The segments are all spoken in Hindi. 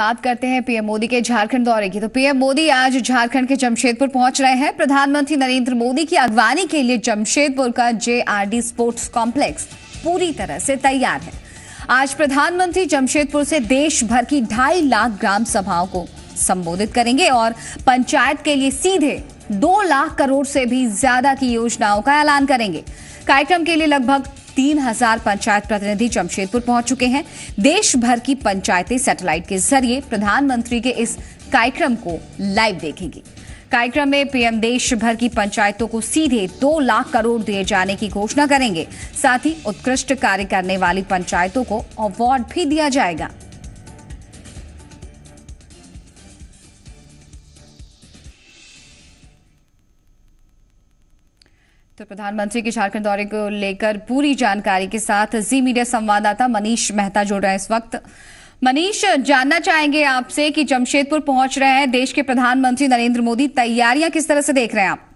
बात करते हैं पीएम मोदी के झारखंड दौरे की। तो पीएम मोदी आज झारखंड के जमशेदपुर पहुँच रहे हैं। प्रधानमंत्री नरेंद्र मोदी की अगवानी के लिए जमशेदपुर का जेआरडी स्पोर्ट्स कॉम्प्लेक्स पूरी तरह से तैयार है। आज प्रधानमंत्री जमशेदपुर से देश भर की ढाई लाख ग्राम सभाओं को संबोधित करेंगे और पंचायत के लिए सीधे दो लाख करोड़ से भी ज़्यादा की योजनाओं का ऐलान करेंगे। कार्यक्रम के लिए लगभग तीन हज़ार पंचायत प्रतिनिधि जमशेदपुर पहुँच चुके हैं। देश भर की पंचायतें सैटेलाइट के ज़रिए प्रधानमंत्री के इस कार्यक्रम को लाइव देखेंगी। कार्यक्रम में पीएम देश भर की पंचायतों को सीधे दो लाख करोड़ दिए जाने की घोषणा करेंगे। साथ ही उत्कृष्ट कार्य करने वाली पंचायतों को अवार्ड भी दिया जाएगा। तो प्रधानमंत्री के झारखंड दौरे को लेकर पूरी जानकारी के साथ जी मीडिया संवाददाता मनीष मेहता जुड़ रहे हैं इस वक्त। मनीष, जानना चाहेंगे आपसे कि जमशेदपुर पहुँच रहे हैं, देश के प्रधानमंत्री नरेंद्र मोदी, तैयारियाँ किस तरह से देख रहे हैं आप?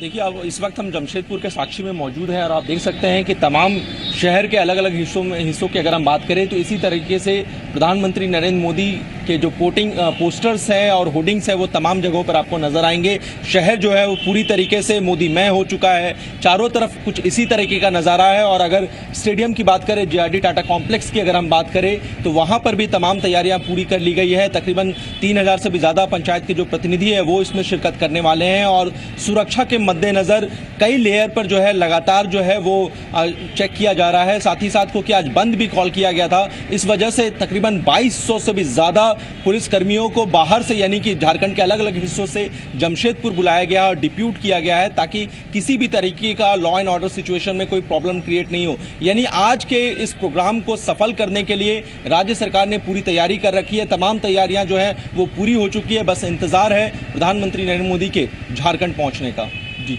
देखिए अब इस वक्त हम जमशेदपुर के साक्षी में मौजूद हैं और आप देख सकते हैं कि तमाम शहर के अलग अलग हिस्सों में हिस्सों की अगर हम बात करें तो इसी तरीके से प्रधानमंत्री नरेंद्र मोदी के जो पोटिंग पोस्टर्स हैं और होर्डिंग्स हैं, वो तमाम जगहों पर आपको नज़र आएँगे। शहर जो है, वो पूरी तरीके से मोदी मय हो चुका है। चारों तरफ़ कुछ इसी तरीके का नज़ारा है और अगर स्टेडियम की बात करें जे टाटा कॉम्प्लेक्स की अगर हम बात करें तो वहाँ पर भी तमाम तैयारियाँ पूरी कर ली गई है। तकरीबन तीन हज़ार से भी ज़्यादा पंचायत के जो प्रतिनिधि है, वो इसमें शिरकत करने वाले हैं और सुरक्षा के मद्देनज़र कई लेयर पर जो है, लगातार जो है, वो चेक किया जा रहा है। साथ ही साथ को कि आज बंद भी कॉल किया गया था, इस वजह से तकरीबन 2200 से भी ज़्यादा पुलिस कर्मियों को बाहर से, यानी कि झारखंड के अलग अलग हिस्सों से जमशेदपुर बुलाया गया और डिप्यूट किया गया है ताकि किसी भी तरीके का लॉ एंड ऑर्डर सिचुएशन में कोई प्रॉब्लम क्रिएट नहीं हो। यानी आज के इस प्रोग्राम को सफल करने के लिए राज्य सरकार ने पूरी तैयारी कर रखी है। तमाम तैयारियाँ जो है, वो पूरी हो चुकी है। बस इंतज़ार है प्रधानमंत्री नरेंद्र मोदी के झारखंड पहुँचने का। जी।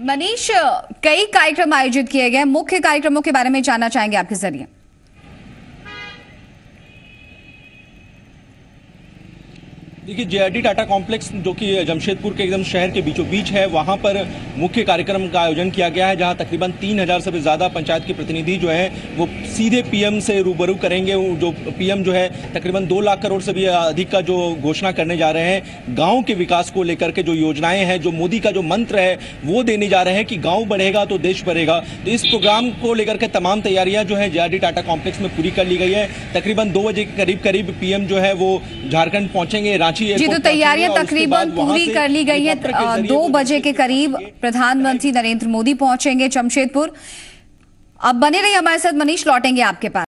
मनीष, कई कार्यक्रम आयोजित किए गए मुख्य कार्यक्रमों के बारे में जानना चाहेंगे आपके ज़रिए। देखिए जेआरडी टाटा कॉम्प्लेक्स जो कि जमशेदपुर के एकदम शहर के बीचों बीच है, वहाँ पर मुख्य कार्यक्रम का आयोजन किया गया है, जहाँ तकरीबन तीन हज़ार से भी ज़्यादा पंचायत के प्रतिनिधि जो है, वो सीधे पीएम से रूबरू करेंगे। जो पीएम जो है, तकरीबन दो लाख करोड़ से भी अधिक का जो घोषणा करने जा रहे हैं। गाँव के विकास को लेकर के जो योजनाएँ हैं, जो मोदी का जो मंत्र है, वो देने जा रहे हैं कि गाँव बढ़ेगा तो देश बढ़ेगा। तो इस प्रोग्राम को लेकर के तमाम तैयारियाँ जो है जेआरडी टाटा कॉम्प्लेक्स में पूरी कर ली गई है। तकरीबन दो बजे के करीब करीब पीएम जो है, वो झारखंड पहुँचेंगे। रांची जी तो तैयारियाँ तकरीबन पूरी कर ली गई है। दो बजे के करीब प्रधानमंत्री नरेंद्र मोदी पहुँचेंगे जमशेदपुर। अब बने रही हमारे साथ मनीष लौटेंगे आपके पास।